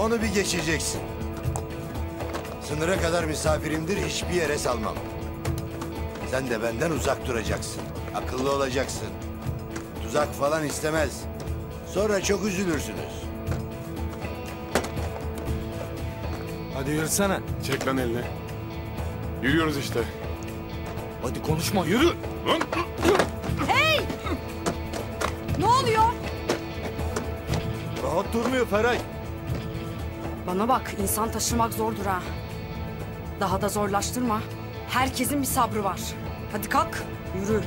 Onu bir geçeceksin. Sınıra kadar misafirimdir, hiçbir yere salmam. Sen de benden uzak duracaksın. Akıllı olacaksın. Tuzak falan istemez. Sonra çok üzülürsünüz. Hadi yürüsene. Çek lan elini. Yürüyoruz işte. Hadi konuşma yürü. Lan! Ne oluyor? Rahat durmuyor Feray. Bana bak insan taşımak zordur ha. Daha da zorlaştırma. Herkesin bir sabrı var. Hadi kalk yürü.